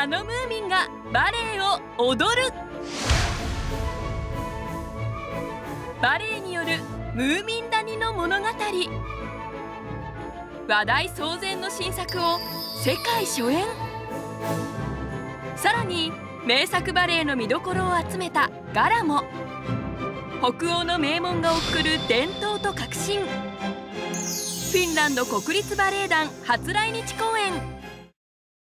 あのムーミンがバレエを踊る。バレエによるムーミン谷の物語。話題騒然の新作を世界初演。さらに名作バレエの見どころを集めたガラも。北欧の名門が送る伝統と革新。フィンランド国立バレエ団初来日公演。